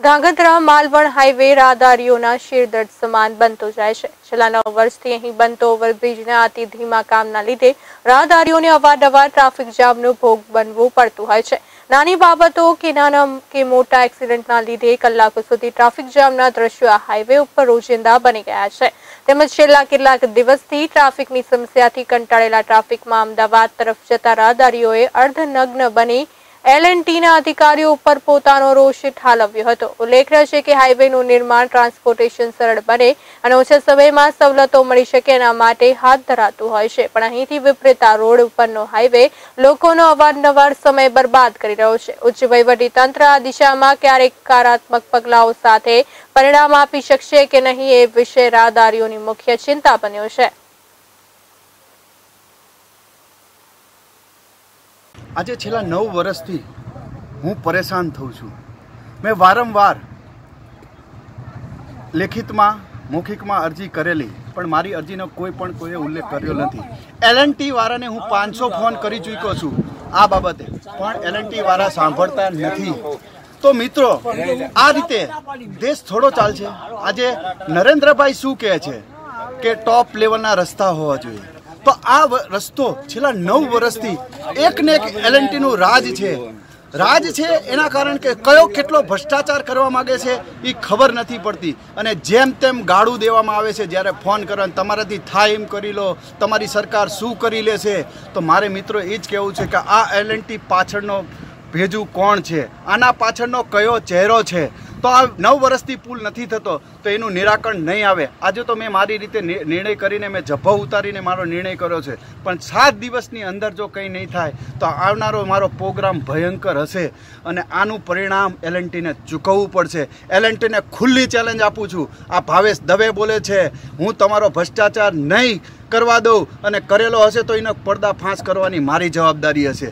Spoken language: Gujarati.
ધાંગધ્રા માલવણ હાઈવે રાહદારીઓના શિરદર્દ સમાન બનતો જાય છે. છેલ્લા નવ વર્ષથી અહીં બનતો ઓવરબ્રિજના અતિ ધીમા કામના લીધે રાહદારીઓને અવારનવાર ટ્રાફિક જામનો ભોગ બનવું પડતું હોય છે. નાની બાબતો કે નાના કે મોટા એક્સિડન્ટના લીધે કલાકો સુધી ટ્રાફિક જામના દ્રશ્યો આ હાઈવે ઉપર રોજિંદા બની ગયા છે. તેમજ છેલ્લા કેટલાક દિવસથી ટ્રાફિકની સમસ્યાથી કંટાળેલા ટ્રાફિકમાં અમદાવાદ તરફ જતા રાહદારીઓએ અર્ધનગ્ન બની એલએનટીના અધિકારીઓ ઉપર પોતાનો રોષ ઠાલવ્યો હતો. ઉલ્લેખનીય છે કે હાઈવેનું નિર્માણ, ટ્રાન્સપોર્ટેશન સરળ બને અને ઓછા સમયમાં સવલતો મળી શકે એના માટે હાથ ધરાતું હોય છે. પણ અહીંથી વિપરીત રોડ ઉપરનો હાઈવે લોકોનો અવારનવાર સમય બરબાદ કરી રહ્યો છે. ઉચ્ચ વહીવટી તંત્ર આ દિશામાં ક્યારેક કારાત્મક પગલાઓ સાથે પરિણામ આપી શકશે કે નહીં એ વિશે રાહદારીઓની મુખ્ય ચિંતા બન્યો છે. આજે છેલ્લા નવ વર્ષથી હું પરેશાન થઉં છું. મેં વારંવાર લેખિતમાં, મૌખિકમાં અરજી કરેલી, પણ મારી અરજીનો કોઈ પણ કોઈએ ઉલ્લેખ કર્યો નથી. એલએનટી વાળાને હું પાંચસો ફોન કરી ચૂક્યો છું આ બાબતે, પણ એલએનટી વાળા સાંભળતા નથી. તો મિત્રો, આ રીતે દેશ થોડો ચાલશે. આજે નરેન્દ્રભાઈ શું કહે છે? કે ટોપ લેવલના રસ્તા હોવા જોઈએ. તો આ રસ્તો છેલ્લા નવ વર્ષથી એક ને એક એલએનટીનું રાજ છે. રાજ છે એના કારણ કે કયો કેટલો ભ્રષ્ટાચાર કરવા માંગે છે એ ખબર નથી પડતી. અને જેમ તેમ ગાળું દેવામાં આવે છે, જ્યારે ફોન કરો તમારાથી થાય એમ કરી લો, તમારી સરકાર શું કરી લેશે તો મારે મિત્રો એ જ કહેવું છે કે આ એલએનટી પાછળનો ભેજું કોણ છે? આના પાછળનો કયો ચહેરો છે? તો આ નવ વર્ષથી પુલ નથી થતો, તો એનું નિરાકરણ નહીં આવે. આજે તો મેં મારી રીતે નિર્ણય કરીને મેં જભ્ભો ઉતારીને મારો નિર્ણય કર્યો છે. પણ સાત દિવસની અંદર જો કંઈ નહીં થાય, તો આવનારો મારો પ્રોગ્રામ ભયંકર હશે. અને આનું પરિણામ એલએનટીને ચૂકવવું પડશે. એલએનટીને ખુલ્લી ચેલેન્જ આપું છું. આ ભાવેશ દવે બોલે છે, હું તમારો ભ્રષ્ટાચાર નહીં કરવા દઉં અને કરેલો હશે તો એનો પડદા ફાંસ કરવાની મારી જવાબદારી હશે.